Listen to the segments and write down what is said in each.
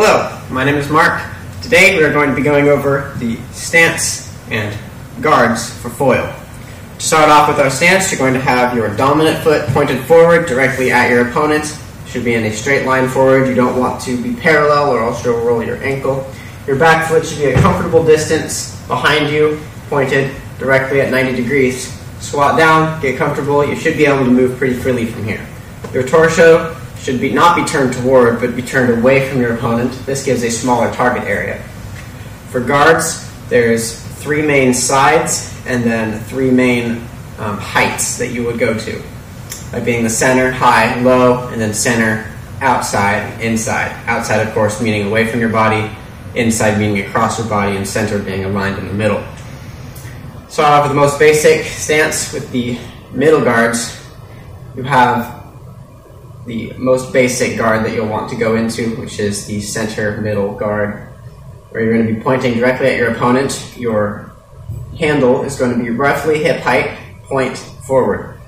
my name is Mark. Today we are going to be going over the stance and guards for foil. To start off with our stance, you're going to have your dominant foot pointed forward directly at your opponent. Should be in a straight line forward. You don't want to be parallel or else you'll roll your ankle. Your back foot should be a comfortable distance behind you, pointed directly at 90 degrees. Squat down, get comfortable. You should be able to move pretty freely from here. Your torso should be not be turned toward, but be turned away from your opponent. This gives a smaller target area. For guards, there's three main sides and then three main um, heights that you would go to. By being the center, high, low, and then center, outside, inside. Outside, of course, meaning away from your body, inside meaning across your body, and center being aligned in the middle. Start off with the most basic stance with the middle guards. You have the most basic guard that you'll want to go into, which is the center middle guard, where you're going to be pointing directly at your opponent. Your handle is going to be roughly hip height, point forward.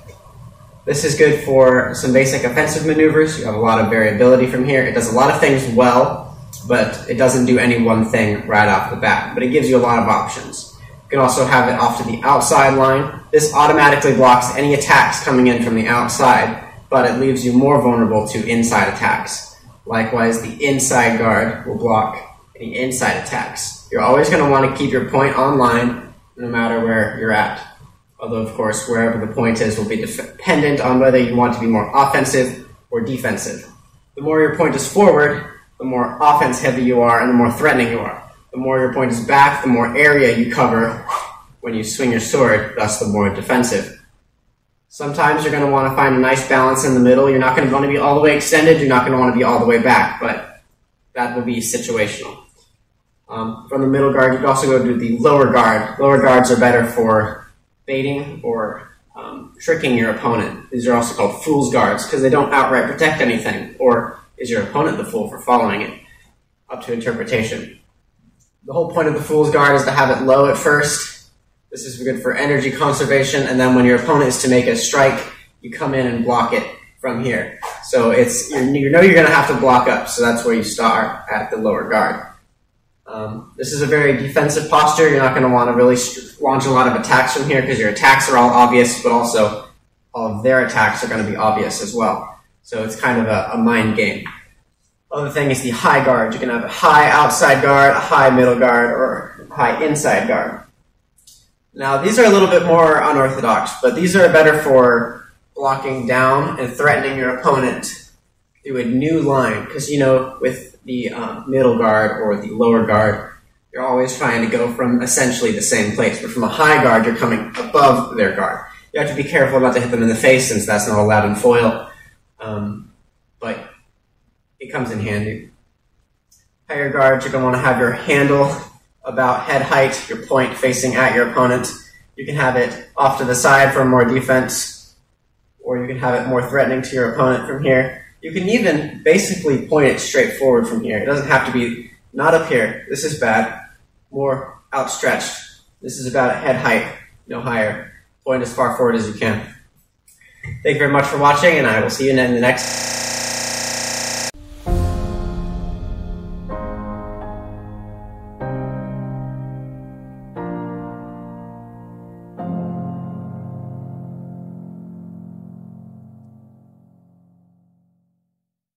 This is good for some basic offensive maneuvers. You have a lot of variability from here. It does a lot of things well, but it doesn't do any one thing right off the bat. But it gives you a lot of options. You can also have it off to the outside line. This automatically blocks any attacks coming in from the outside but it leaves you more vulnerable to inside attacks. Likewise, the inside guard will block any inside attacks. You're always going to want to keep your point online no matter where you're at. Although, of course, wherever the point is will be dependent on whether you want to be more offensive or defensive. The more your point is forward, the more offense heavy you are and the more threatening you are. The more your point is back, the more area you cover when you swing your sword, thus the more defensive. Sometimes you're going to want to find a nice balance in the middle. You're not going to want to be all the way extended. You're not going to want to be all the way back, but that will be situational. Um, from the middle guard, you can also go to the lower guard. Lower guards are better for baiting or um, tricking your opponent. These are also called fool's guards because they don't outright protect anything. Or is your opponent the fool for following it? Up to interpretation. The whole point of the fool's guard is to have it low at first this is good for energy conservation, and then when your opponent is to make a strike, you come in and block it from here. So it's you know you're going to have to block up, so that's where you start at the lower guard. Um, this is a very defensive posture. You're not going to want to really launch a lot of attacks from here because your attacks are all obvious, but also all of their attacks are going to be obvious as well. So it's kind of a, a mind game. Other thing is the high guard. You can have a high outside guard, a high middle guard, or a high inside guard. Now, these are a little bit more unorthodox, but these are better for blocking down and threatening your opponent through a new line. Because, you know, with the um, middle guard or the lower guard, you're always trying to go from essentially the same place. But from a high guard, you're coming above their guard. You have to be careful not to hit them in the face since that's not allowed in foil. Um, but it comes in handy. Higher guards, you're going to want to have your handle about head height, your point facing at your opponent. You can have it off to the side for more defense, or you can have it more threatening to your opponent from here. You can even basically point it straight forward from here. It doesn't have to be not up here. This is bad. More outstretched. This is about head height, no higher. Point as far forward as you can. Thank you very much for watching, and I will see you in the next